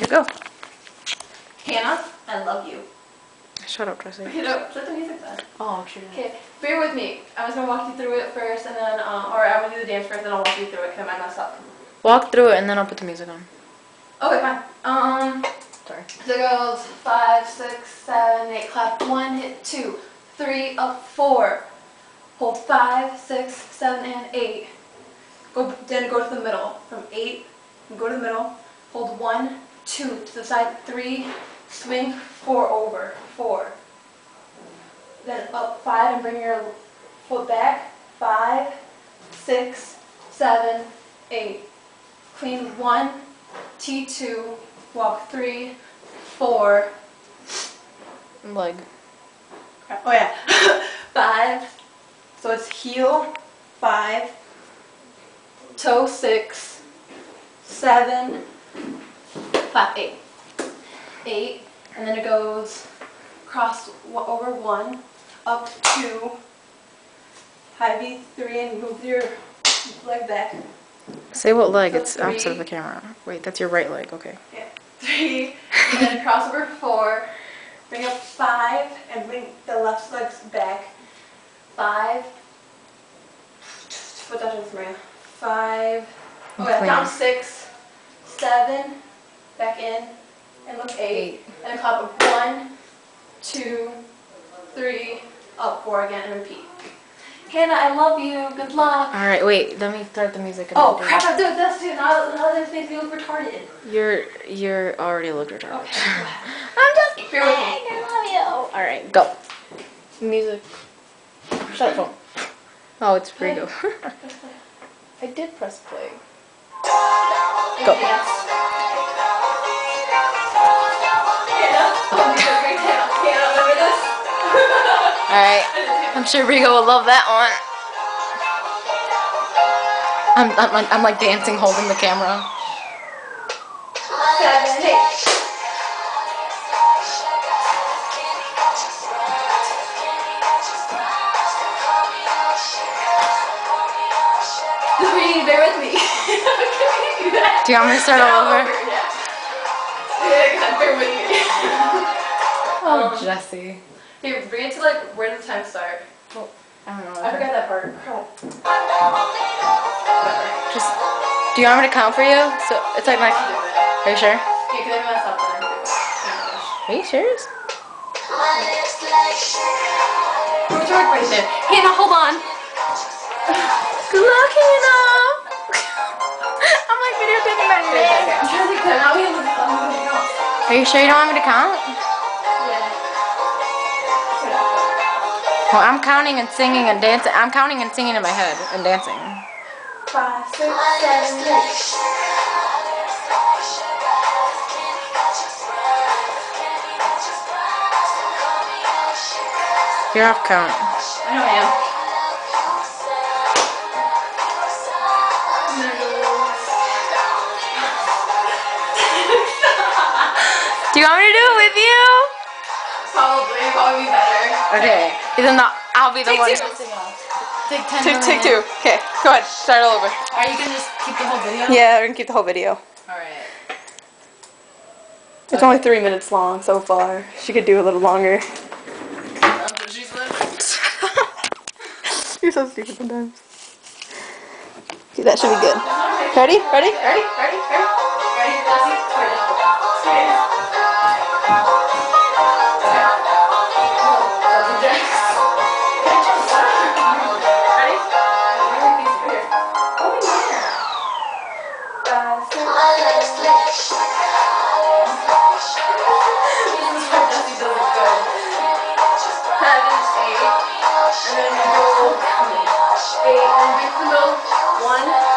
You go. Hannah, I love you. Shut up, Tracy. You know, let the music on. Oh, sure. Okay, bear with me. I was gonna walk you through it first, and then, uh, or I'm gonna do the dance first, then I'll walk you through it because I might mess up. Walk through it and then I'll put the music on. Okay, fine. Um, Sorry. so it goes five, six, seven, eight. Clap one, hit two, three, up four. Hold five, six, seven, and eight. Go then go to the middle. From eight, go to the middle. Hold one, two to the side, three. Swing four over, four. Then up five and bring your foot back. Five, six, seven, eight. Clean one, T2, walk three, four, Leg. oh yeah, five, so it's heel, five, toe six, seven, five, eight. Eight, and then it goes cross over one, up two, high V three, and move your leg back. Say what leg? So It's opposite of the camera. Wait, that's your right leg. Okay. Yeah, three, and then cross over four. Bring up five and bring the left leg back. Five. Foot touches Maria. Five. okay, down six, seven, back in, and look eight. Eight. And a clap of one, two, three, up four again, and repeat. Hannah, I love you. Good luck. All right. Wait. Let me start the music. Oh crap! I'm doing this too. Now, now this makes me look retarded. You're you're already looked retarded. Okay. I'm just kidding. I love you. All right, go. Music. Shut phone. Oh, it's Rigo. I did press play. Go. All right. I'm sure Rigo will love that one. I'm, I'm, like- I'm like dancing, holding the camera. Three, bear with me. Do you want me to start all over? Yeah. Yeah, God, bear with me. Oh, Jesse. Here, bring it to like, where did the time start? I don't know. I forgot that part. Crap. Just. Do you want me to count for you? So it's like my. I'll do it. Are you sure? Yeah, because I messed up when I do it. Are you serious? We're talking right there. Hannah, hold on. Good luck, Hannah. I'm like videotaping my I'm trying to think that now we have to I'm moving else. Are you sure you don't want me to count? Well, I'm counting and singing and dancing. I'm counting and singing in my head and dancing. Five, six, seven, eight. You're off count. I know I am. Do you want me to do it with you? Probably, probably better. Okay. Then the, I'll be the Take one. two. Take ten. Take, take two. Okay, go ahead. Start all over. Are you gonna just keep the whole video? Yeah, we're gonna keep the whole video. All right. It's only three minutes long so far. She could do a little longer. You're so stupid sometimes. Okay, that should be good. Ready? Ready? Ready? Ready? Ready? Ready? Lassie? single one.